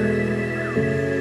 Música